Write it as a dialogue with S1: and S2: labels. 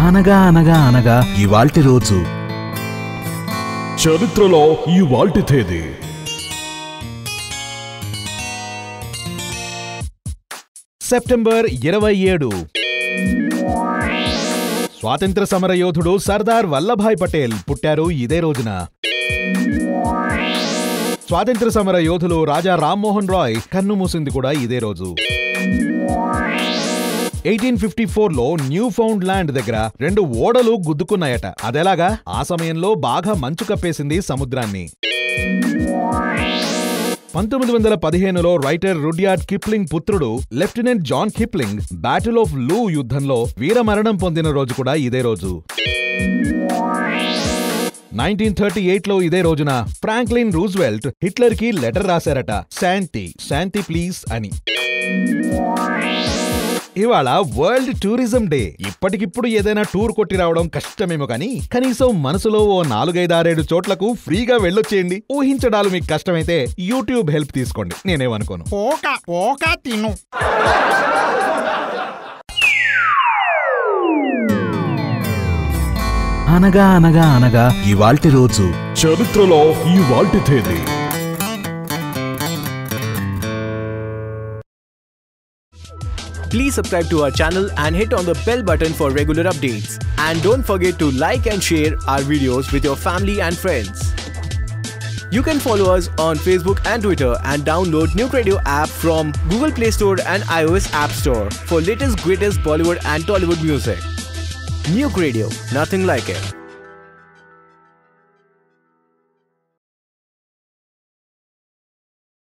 S1: అనగా అనగా అనగా ఇవాల్టి రోజు.
S2: చరిత్రలో ఈ వాల్టి తేదీ.
S1: సెప్టెంబర్ ఇరవై ఏడు. స్వాతంత్ర సమర యోధుడు సర్దార్ వల్లభాయ్ పటేల్ పుట్టారు ఇదే రోజున. స్వాతంత్ర సమర యోధులు రాజా రామ్మోహన్ రాయ్ కన్ను మూసింది కూడా ఇదే రోజు. ఎయిటీన్ ఫిఫ్టీ ఫోర్లో న్యూ ఫౌండ్ ల్యాండ్ దగ్గర రెండు ఓడలు గుద్దుకున్నాయట. అదెలాగా? ఆ సమయంలో బాగా మంచు కప్పేసింది సముద్రాన్ని. పంతొమ్మిది వందల పదిహేనులో రైటర్ రుడ్యార్డ్ కిప్లింగ్ పుత్రుడు lieutenant John Kipling battle of Loos యుద్ధంలో వీరమరణం పొందిన రోజు కూడా ఇదే రోజు. నైన్టీన్ థర్టీ ఎయిట్లో ఇదే రోజున ఫ్రాంక్లిన్ రూజ్వెల్ట్ హిట్లర్కి లెటర్ రాశారట శాంతి శాంతి ప్లీజ్ అని. ఇవాళ వరల్డ్ టూరిజం డే. ఇప్పటికిప్పుడు ఏదైనా టూర్ కొట్టి రావడం కష్టమేమో కానీ కనీసం మనసులో ఓ నాలుగైదారేడు చోట్లకు ఫ్రీగా వెళ్ళొచ్చేయండి. ఊహించడాలు మీకు కష్టమైతే యూట్యూబ్ హెల్ప్ తీసుకోండి. నేనేమనుకోను.
S3: పోక పోక తిను.
S1: అనగా అనగా అనగా ఇవాల్టి రోజు
S2: చరిత్రలో ఈ వాల్టి తేదీ.
S4: Please subscribe to our channel and hit on the bell button for regular updates. And don't forget to like and share our videos with your family and friends. You can follow us on Facebook and Twitter and download Nuke Radio app from Google Play Store and iOS App Store for latest greatest Bollywood and Tollywood music. Nuke Radio, nothing like it.